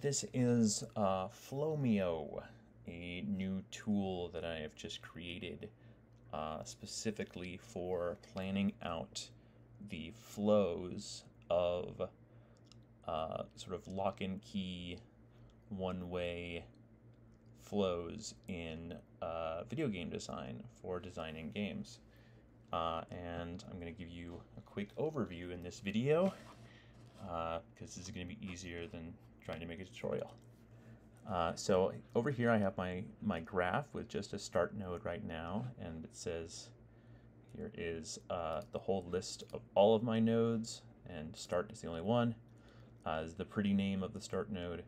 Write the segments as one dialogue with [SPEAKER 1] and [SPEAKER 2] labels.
[SPEAKER 1] This is uh, Flowmeo, a new tool that I have just created uh, specifically for planning out the flows of uh, sort of lock and key one way flows in uh, video game design for designing games. Uh, and I'm going to give you a quick overview in this video because uh, this is going to be easier than trying to make a tutorial. Uh, so over here I have my, my graph with just a start node right now, and it says here is uh, the whole list of all of my nodes, and start is the only one. Uh, is the pretty name of the start node.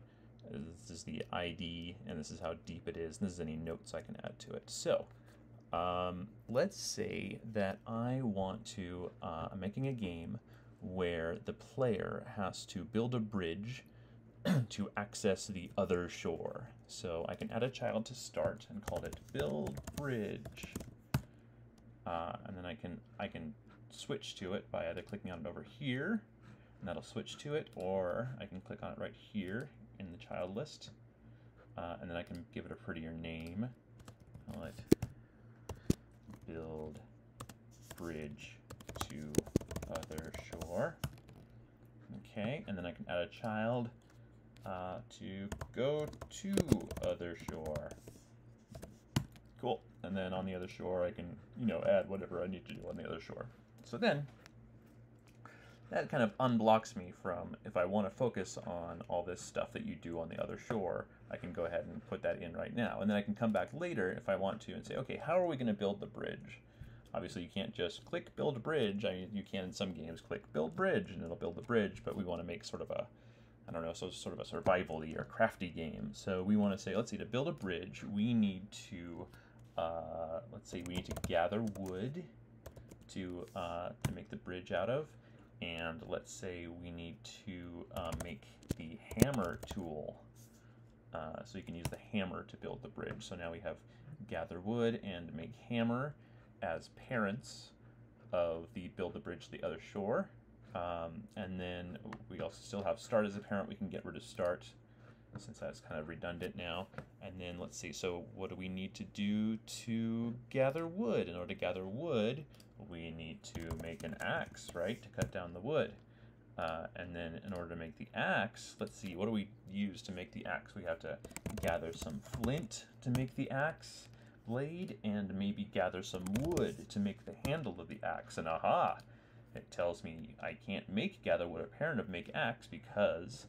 [SPEAKER 1] This is the ID, and this is how deep it is, and this is any notes I can add to it. So um, let's say that I want to, uh, I'm making a game where the player has to build a bridge to access the other shore. So I can add a child to start and call it build bridge. Uh, and then I can I can switch to it by either clicking on it over here, and that'll switch to it, or I can click on it right here in the child list, uh, and then I can give it a prettier name. Call it build bridge to other shore. Okay, and then I can add a child uh, to go to other shore. Cool. And then on the other shore, I can, you know, add whatever I need to do on the other shore. So then, that kind of unblocks me from, if I want to focus on all this stuff that you do on the other shore, I can go ahead and put that in right now. And then I can come back later if I want to and say, okay, how are we going to build the bridge? Obviously, you can't just click build bridge. I mean, you can in some games click build bridge and it'll build the bridge, but we want to make sort of a, know, so sort of a survival or crafty game. So we want to say, let's see, to build a bridge, we need to, uh, let's say we need to gather wood to, uh, to make the bridge out of. And let's say we need to uh, make the hammer tool. Uh, so you can use the hammer to build the bridge. So now we have gather wood and make hammer as parents of the build the bridge to the other shore. Um, and then we also still have start as a parent. We can get rid of start since that's kind of redundant now. And then let's see, so what do we need to do to gather wood? In order to gather wood, we need to make an axe, right, to cut down the wood. Uh, and then in order to make the axe, let's see, what do we use to make the axe? We have to gather some flint to make the axe blade and maybe gather some wood to make the handle of the axe. And aha, it tells me I can't make gather wood a parent of make axe because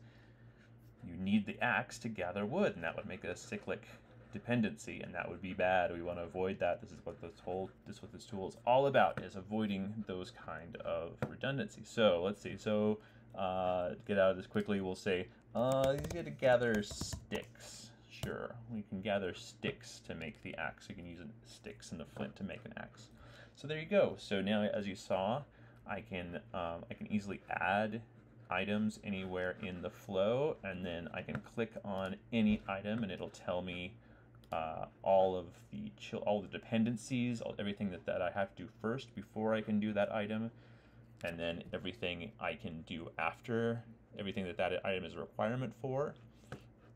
[SPEAKER 1] you need the axe to gather wood, and that would make a cyclic dependency, and that would be bad. We want to avoid that. This is what this whole this is what this tool is all about: is avoiding those kind of redundancies. So let's see. So uh, get out of this quickly, we'll say uh, you get to gather sticks. Sure, we can gather sticks to make the axe. You can use sticks and the flint to make an axe. So there you go. So now, as you saw, I can um, I can easily add items anywhere in the flow and then I can click on any item and it'll tell me uh, all of the all the dependencies all, everything that, that I have to do first before I can do that item and then everything I can do after everything that that item is a requirement for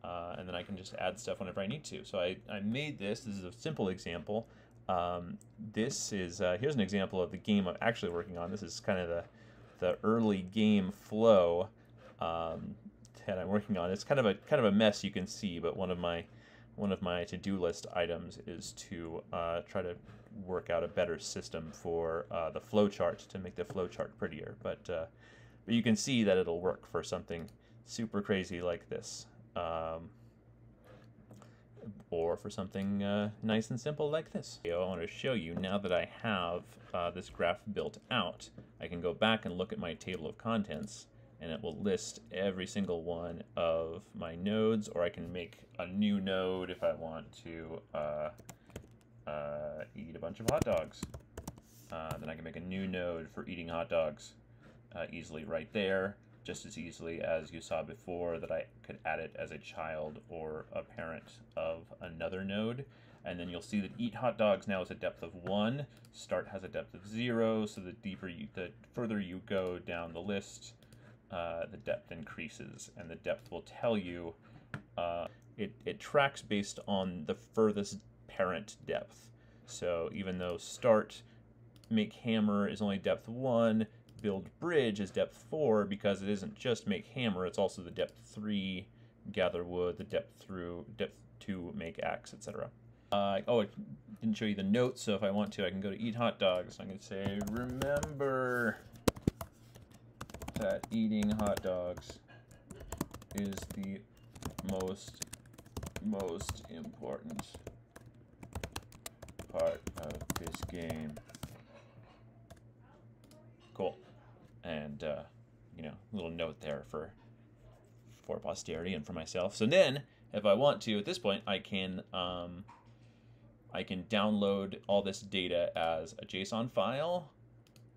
[SPEAKER 1] uh, and then I can just add stuff whenever I need to. So I, I made this this is a simple example um, this is uh, here's an example of the game I'm actually working on. This is kind of the the early game flow um, that I'm working on. It's kind of a kind of a mess you can see, but one of my one of my to-do list items is to uh, try to work out a better system for uh, the flowchart to make the flowchart prettier. But uh, but you can see that it'll work for something super crazy like this. Um, or for something uh, nice and simple like this. I want to show you now that I have uh, this graph built out, I can go back and look at my table of contents and it will list every single one of my nodes or I can make a new node if I want to uh, uh eat a bunch of hot dogs. Uh, then I can make a new node for eating hot dogs uh, easily right there just as easily as you saw before that I could add it as a child or a parent of another node. And then you'll see that eat hot dogs now is a depth of one, start has a depth of zero, so the deeper you, the further you go down the list, uh, the depth increases, and the depth will tell you uh, it, it tracks based on the furthest parent depth. So even though start make hammer is only depth 1, build bridge is depth 4 because it isn't just make hammer, it's also the depth 3 gather wood, the depth through depth 2 make axe, etc. Uh, oh, it didn't show you the notes, so if I want to, I can go to eat hot dogs. I'm going to say, remember that eating hot dogs is the most, most important part of this game. Cool. And, uh, you know, little note there for for posterity and for myself. So then, if I want to, at this point, I can um, I can download all this data as a JSON file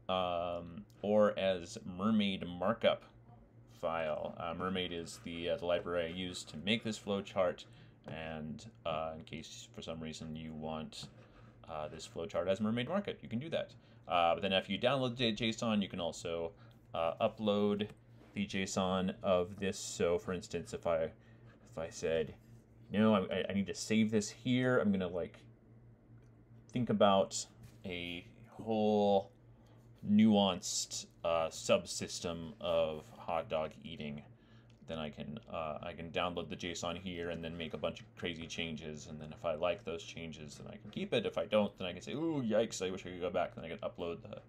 [SPEAKER 1] um, or as Mermaid markup file. Uh, Mermaid is the, uh, the library I use to make this flowchart, and uh, in case for some reason you want uh, this flowchart as Mermaid markup, you can do that. Uh, but then after you download the JSON, you can also uh, upload the JSON of this. So for instance, if I if I said, no, I, I need to save this here, I'm gonna like think about a whole nuanced uh, subsystem of hot dog eating, then I can uh, I can download the JSON here and then make a bunch of crazy changes. And then if I like those changes, then I can keep it. If I don't, then I can say, "Ooh, yikes! I wish I could go back." Then I can upload the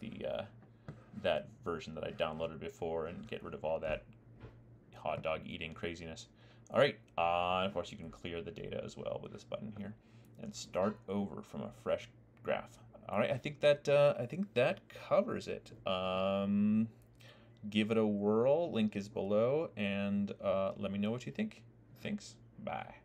[SPEAKER 1] the uh, that version that I downloaded before and get rid of all that hot dog eating craziness. All right, uh, of course you can clear the data as well with this button here and start over from a fresh graph. All right, I think that uh, I think that covers it. Um, give it a whirl. Link is below, and uh, let me know what you think. Thanks. Bye.